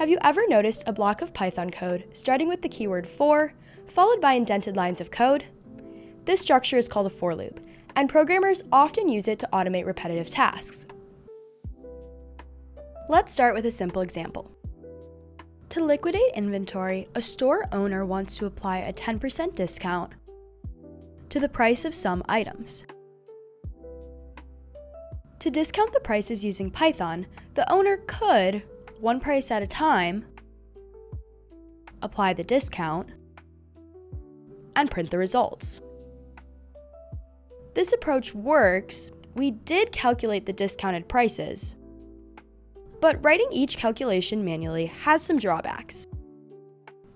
Have you ever noticed a block of Python code starting with the keyword for, followed by indented lines of code? This structure is called a for loop, and programmers often use it to automate repetitive tasks. Let's start with a simple example. To liquidate inventory, a store owner wants to apply a 10% discount to the price of some items. To discount the prices using Python, the owner could, one price at a time, apply the discount, and print the results. This approach works. We did calculate the discounted prices, but writing each calculation manually has some drawbacks.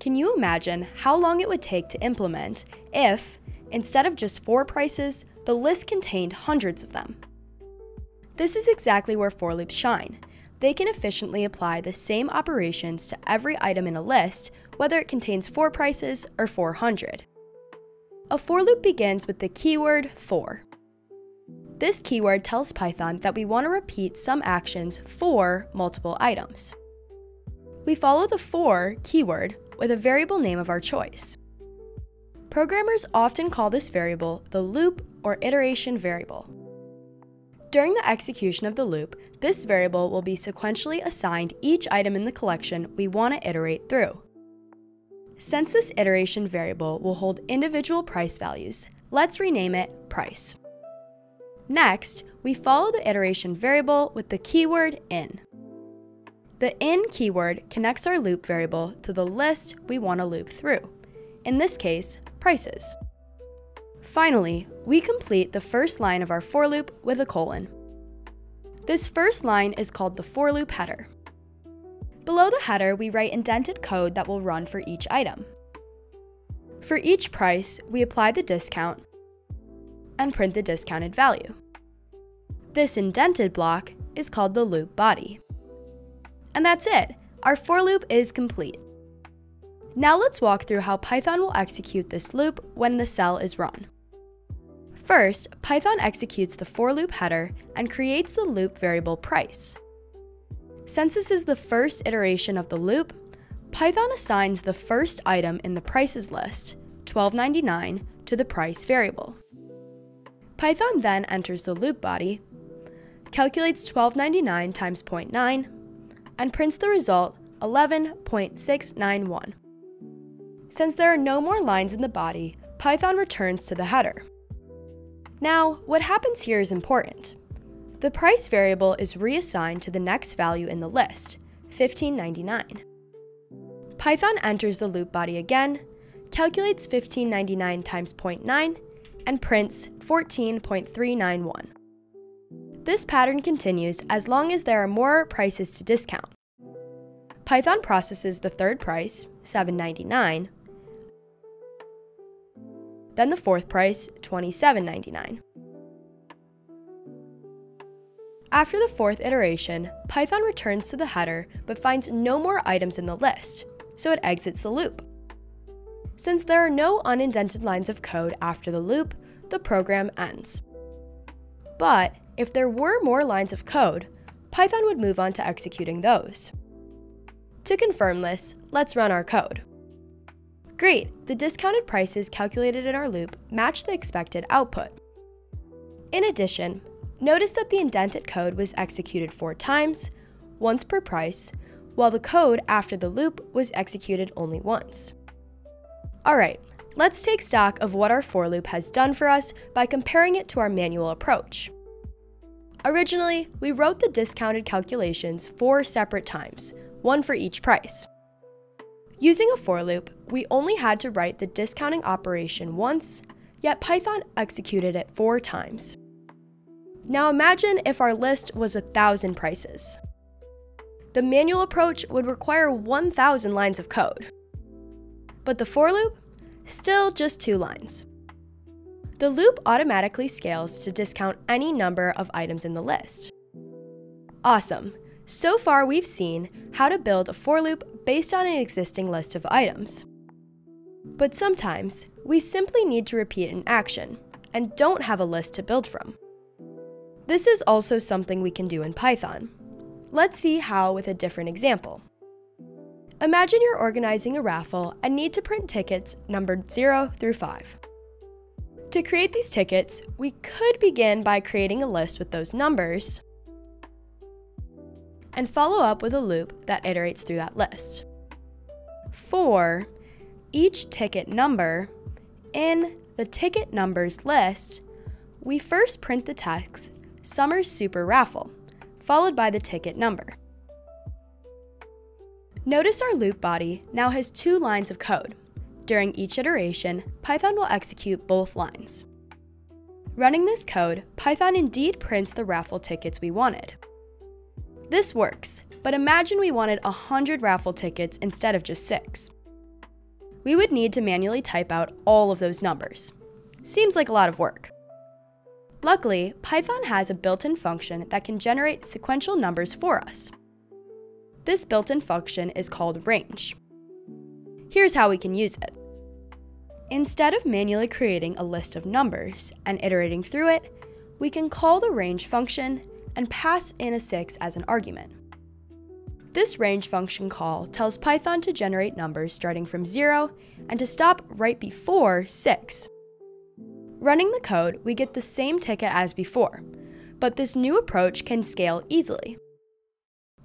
Can you imagine how long it would take to implement if, instead of just four prices, the list contained hundreds of them? This is exactly where for loops shine. They can efficiently apply the same operations to every item in a list, whether it contains four prices or 400. A for loop begins with the keyword for. This keyword tells Python that we want to repeat some actions for multiple items. We follow the for keyword with a variable name of our choice. Programmers often call this variable the loop or iteration variable. During the execution of the loop, this variable will be sequentially assigned each item in the collection we want to iterate through. Since this iteration variable will hold individual price values, let's rename it price. Next, we follow the iteration variable with the keyword in. The in keyword connects our loop variable to the list we want to loop through, in this case, prices. Finally, we complete the first line of our for loop with a colon. This first line is called the for loop header. Below the header, we write indented code that will run for each item. For each price, we apply the discount and print the discounted value. This indented block is called the loop body. And that's it, our for loop is complete. Now let's walk through how Python will execute this loop when the cell is run. First, Python executes the for loop header and creates the loop variable price. Since this is the first iteration of the loop, Python assigns the first item in the prices list, $12.99, to the price variable. Python then enters the loop body, calculates $12.99 times 0.9, and prints the result 11.691. Since there are no more lines in the body, Python returns to the header. Now, what happens here is important. The price variable is reassigned to the next value in the list, 1599. Python enters the loop body again, calculates 1599 times 0.9, and prints 14.391. This pattern continues as long as there are more prices to discount. Python processes the third price, 799, then the fourth price, $27.99. After the fourth iteration, Python returns to the header but finds no more items in the list, so it exits the loop. Since there are no unindented lines of code after the loop, the program ends. But if there were more lines of code, Python would move on to executing those. To confirm this, let's run our code. Great, the discounted prices calculated in our loop match the expected output. In addition, notice that the indented code was executed four times, once per price, while the code after the loop was executed only once. Alright, let's take stock of what our for loop has done for us by comparing it to our manual approach. Originally, we wrote the discounted calculations four separate times, one for each price. Using a for loop, we only had to write the discounting operation once, yet Python executed it four times. Now imagine if our list was a thousand prices. The manual approach would require 1,000 lines of code. But the for loop? Still just two lines. The loop automatically scales to discount any number of items in the list. Awesome, so far, we've seen how to build a for loop based on an existing list of items. But sometimes, we simply need to repeat an action and don't have a list to build from. This is also something we can do in Python. Let's see how with a different example. Imagine you're organizing a raffle and need to print tickets numbered 0 through 5. To create these tickets, we could begin by creating a list with those numbers and follow up with a loop that iterates through that list. For each ticket number, in the ticket numbers list, we first print the text Summer Super Raffle, followed by the ticket number. Notice our loop body now has two lines of code. During each iteration, Python will execute both lines. Running this code, Python indeed prints the raffle tickets we wanted. This works, but imagine we wanted 100 raffle tickets instead of just 6. We would need to manually type out all of those numbers. Seems like a lot of work. Luckily, Python has a built-in function that can generate sequential numbers for us. This built-in function is called range. Here's how we can use it. Instead of manually creating a list of numbers and iterating through it, we can call the range function and pass in a 6 as an argument. This range function call tells Python to generate numbers starting from 0 and to stop right before 6. Running the code, we get the same ticket as before, but this new approach can scale easily.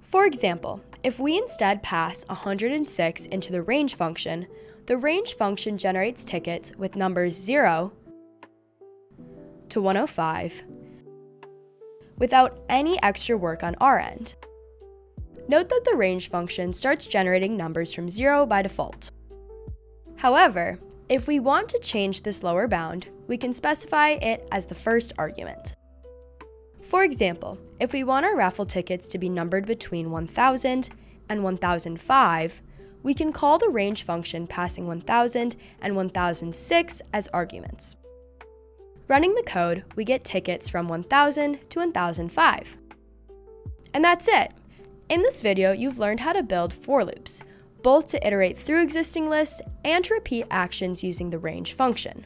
For example, if we instead pass 106 into the range function, the range function generates tickets with numbers 0 to 105 without any extra work on our end. Note that the range function starts generating numbers from 0 by default. However, if we want to change this lower bound, we can specify it as the first argument. For example, if we want our raffle tickets to be numbered between 1000 and 1005, we can call the range function passing 1000 and 1006 as arguments. Running the code, we get tickets from 1000 to 1005. And that's it. In this video, you've learned how to build for loops, both to iterate through existing lists and to repeat actions using the range function.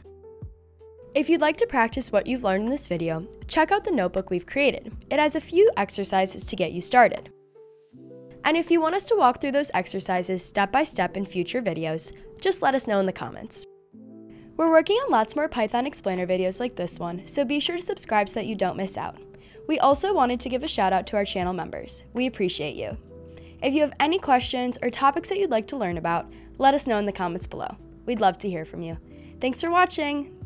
If you'd like to practice what you've learned in this video, check out the notebook we've created. It has a few exercises to get you started. And if you want us to walk through those exercises step by step in future videos, just let us know in the comments. We're working on lots more Python explainer videos like this one, so be sure to subscribe so that you don't miss out. We also wanted to give a shout out to our channel members. We appreciate you. If you have any questions or topics that you'd like to learn about, let us know in the comments below. We'd love to hear from you. Thanks for watching!